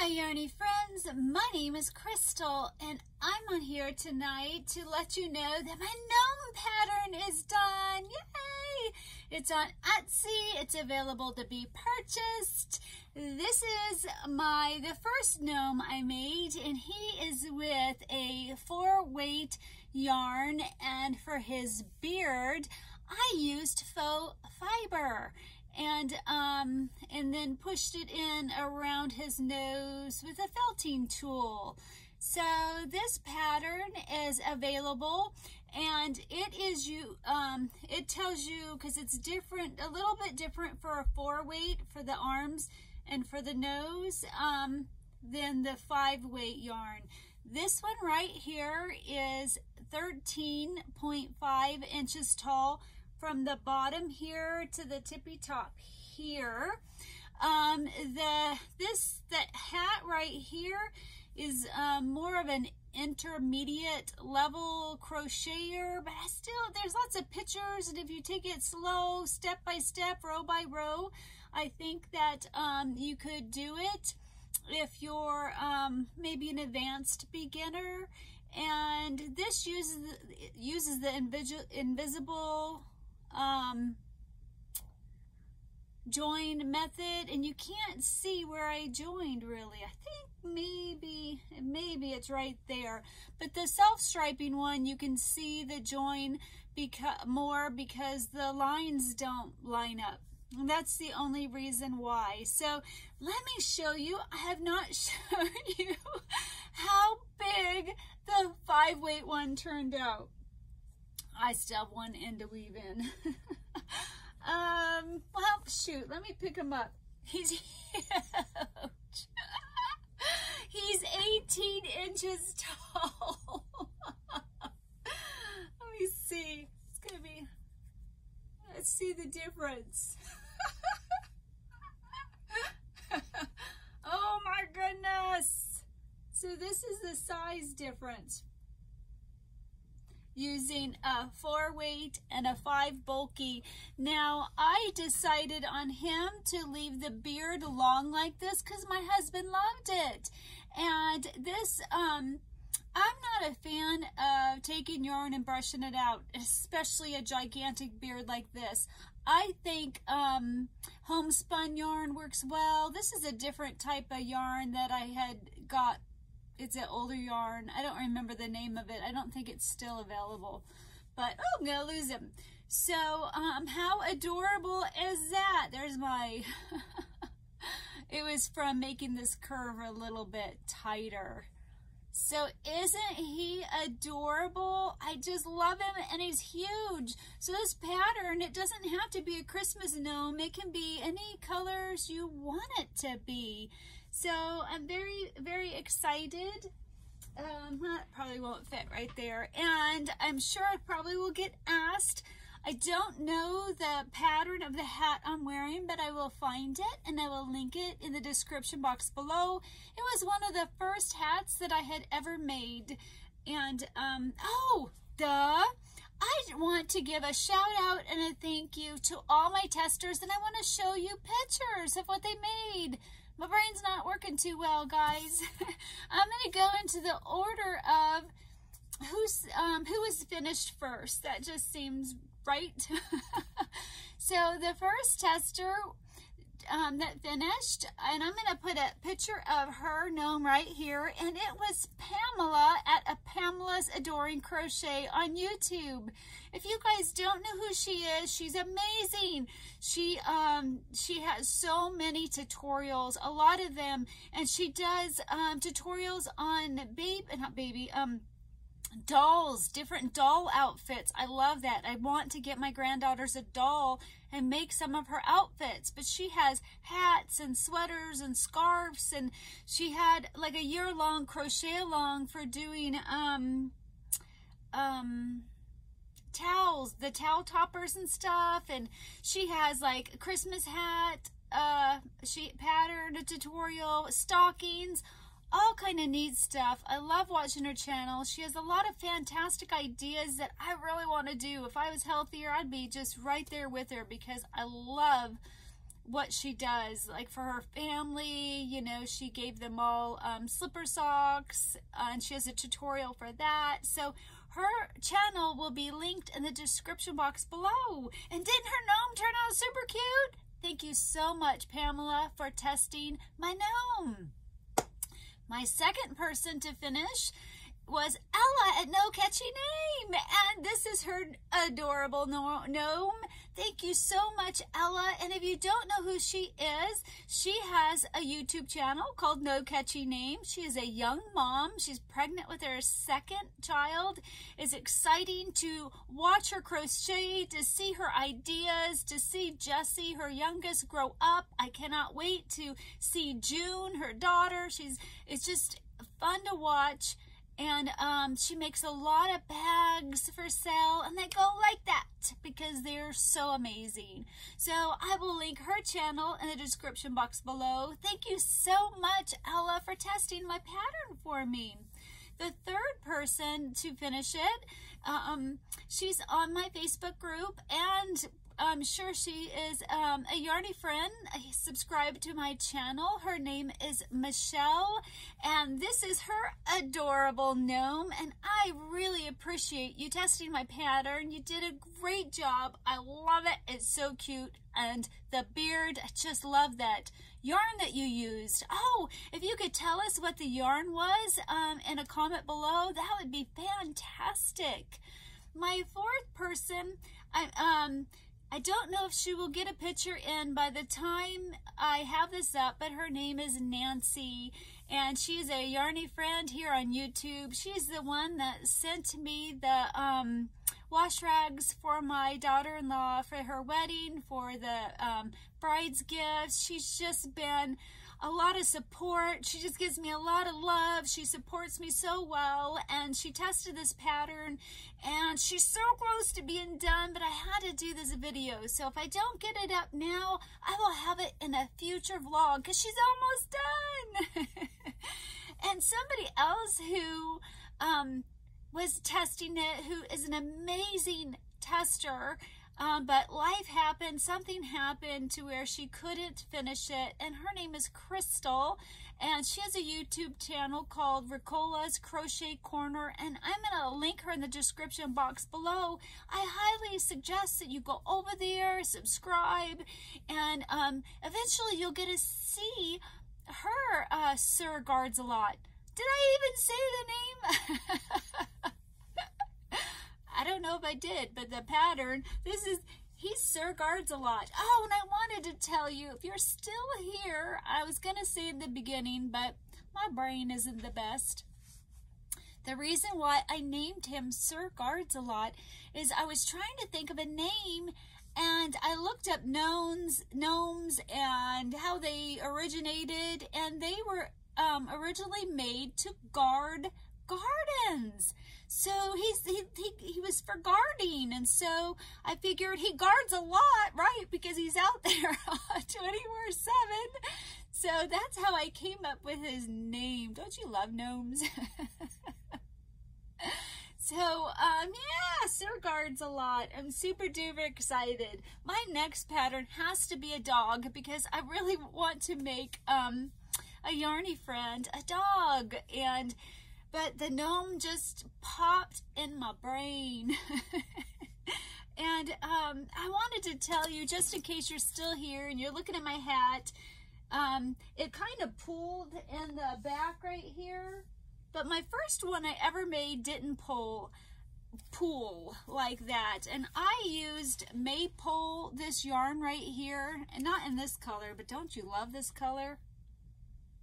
my yarny friends. My name is Crystal and I'm on here tonight to let you know that my gnome pattern is done. Yay! It's on Etsy. It's available to be purchased. This is my the first gnome I made and he is with a four weight yarn and for his beard I used faux fiber and um, and then pushed it in around his nose with a felting tool. So this pattern is available and it is you um, it tells you because it's different a little bit different for a four weight for the arms and for the nose um, than the five weight yarn. This one right here is 13.5 inches tall from the bottom here to the tippy top here. Um, the this the hat right here is um, more of an intermediate level crocheter, but I still there's lots of pictures, and if you take it slow, step by step, row by row, I think that um, you could do it if you're um, maybe an advanced beginner. And this uses uses the invisible um, join method and you can't see where I joined really. I think maybe, maybe it's right there. But the self-striping one, you can see the join beca more because the lines don't line up. And that's the only reason why. So let me show you. I have not shown you how big the five weight one turned out. I still have one end to weave in. um, well, shoot, let me pick him up. He's huge. He's 18 inches tall. let me see. It's going to be, let's see the difference. oh my goodness. So this is the size difference using a four weight and a five bulky. Now I decided on him to leave the beard long like this because my husband loved it. And this, um, I'm not a fan of taking yarn and brushing it out, especially a gigantic beard like this. I think um, homespun yarn works well. This is a different type of yarn that I had got it's an older yarn. I don't remember the name of it. I don't think it's still available. But, oh, I'm to lose him. So, um, how adorable is that? There's my, it was from making this curve a little bit tighter. So isn't he adorable? I just love him and he's huge. So this pattern, it doesn't have to be a Christmas gnome. It can be any colors you want it to be. So I'm very, very excited. Um, that probably won't fit right there. And I'm sure I probably will get asked. I don't know the pattern of the hat I'm wearing, but I will find it and I will link it in the description box below. It was one of the first hats that I had ever made. And, um, oh, duh. I want to give a shout out and a thank you to all my testers and I want to show you pictures of what they made. My brain's not working too well, guys. I'm going to go into the order of who's um, who was finished first. That just seems right. so the first tester um, that finished. And I'm going to put a picture of her gnome right here. And it was Pamela at Pamela's Adoring Crochet on YouTube. If you guys don't know who she is, she's amazing. She um, she has so many tutorials, a lot of them. And she does um, tutorials on babe, not baby, um, dolls, different doll outfits. I love that. I want to get my granddaughters a doll and make some of her outfits. But she has hats and sweaters and scarves and she had like a year long crochet along for doing um um towels, the towel toppers and stuff. And she has like a Christmas hat, uh, she pattern, a tutorial, stockings, all kind of neat stuff. I love watching her channel. She has a lot of fantastic ideas that I really want to do. If I was healthier, I'd be just right there with her because I love what she does. Like for her family, you know, she gave them all um, slipper socks uh, and she has a tutorial for that. So her channel will be linked in the description box below. And didn't her gnome turn out super cute? Thank you so much, Pamela, for testing my gnome. My second person to finish was Ella at No Catchy Name. And this is her adorable gnome. Thank you so much, Ella. And if you don't know who she is, she has a YouTube channel called No Catchy Name. She is a young mom. She's pregnant with her second child. It's exciting to watch her crochet, to see her ideas, to see Jessie, her youngest, grow up. I cannot wait to see June, her daughter. She's, it's just fun to watch and um, she makes a lot of bags for sale and they go like that because they're so amazing. So I will link her channel in the description box below. Thank you so much, Ella, for testing my pattern for me. The third person to finish it, um, she's on my Facebook group and I'm sure she is um, a Yarny friend. Subscribe to my channel. Her name is Michelle, and this is her adorable gnome, and I really appreciate you testing my pattern. You did a great job. I love it. It's so cute, and the beard, I just love that yarn that you used. Oh, if you could tell us what the yarn was um, in a comment below, that would be fantastic. My fourth person, I, um, I don't know if she will get a picture in by the time I have this up, but her name is Nancy, and she's a Yarny friend here on YouTube. She's the one that sent me the um, wash rags for my daughter-in-law for her wedding, for the um, bride's gifts. She's just been a lot of support. She just gives me a lot of love. She supports me so well. And she tested this pattern and she's so close to being done, but I had to do this video. So if I don't get it up now, I will have it in a future vlog because she's almost done. and somebody else who um, was testing it, who is an amazing tester, um, but life happened, something happened to where she couldn't finish it. And her name is Crystal. And she has a YouTube channel called Ricola's Crochet Corner. And I'm going to link her in the description box below. I highly suggest that you go over there, subscribe, and um, eventually you'll get to see her uh, Sir Guardsalot. Did I even say the name? I don't know if I did, but the pattern, this is, he Sir Guardsalot. Oh, and I wanted to tell you, if you're still here, I was going to say in the beginning, but my brain isn't the best. The reason why I named him Sir Guardsalot is I was trying to think of a name and I looked up gnomes, gnomes and how they originated and they were um, originally made to guard gardens. So he's he, he, he was for guarding, and so I figured he guards a lot, right? Because he's out there 24 7. So that's how I came up with his name. Don't you love gnomes? So, um, yeah, Sir Guardsalot. I'm super duper excited. My next pattern has to be a dog because I really want to make, um, a yarny friend, a dog. And but the gnome just popped in my brain. and um, I wanted to tell you, just in case you're still here and you're looking at my hat, um, it kind of pulled in the back right here. But my first one I ever made didn't pull pool like that and I used Maypole this yarn right here and not in this color but don't you love this color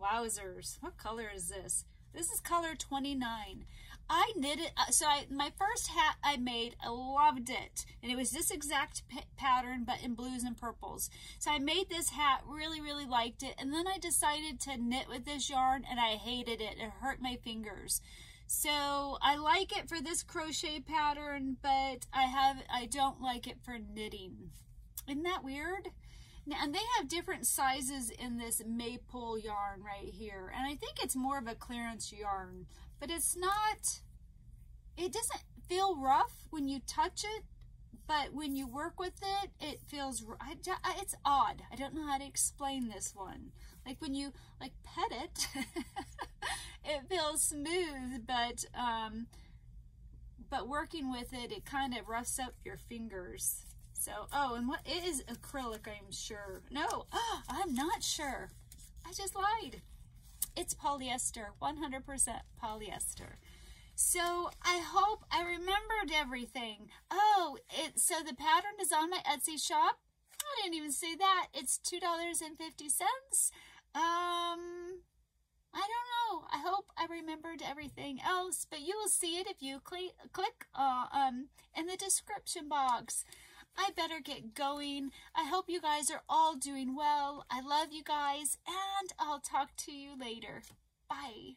wowzers what color is this this is color 29. I knitted, uh, so I, my first hat I made, I loved it. And it was this exact pattern, but in blues and purples. So I made this hat, really, really liked it. And then I decided to knit with this yarn and I hated it. It hurt my fingers. So I like it for this crochet pattern, but I have, I don't like it for knitting. Isn't that weird? And they have different sizes in this maple yarn right here. And I think it's more of a clearance yarn, but it's not, it doesn't feel rough when you touch it, but when you work with it, it feels, it's odd. I don't know how to explain this one. Like when you like pet it, it feels smooth, but, um, but working with it, it kind of roughs up your fingers. So, oh, and what is acrylic, I'm sure. No, oh, I'm not sure. I just lied. It's polyester, 100% polyester. So I hope I remembered everything. Oh, it so the pattern is on my Etsy shop. I didn't even say that. It's $2.50. Um, I don't know. I hope I remembered everything else, but you will see it if you click, click uh, um, in the description box. I better get going. I hope you guys are all doing well. I love you guys, and I'll talk to you later. Bye.